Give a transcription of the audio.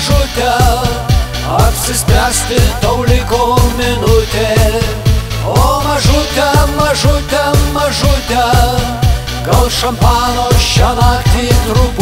mažutė, apsispręsti tau liko minutė. O mažutė, mažutė, mažutė, gal šampano šią naktį truputį.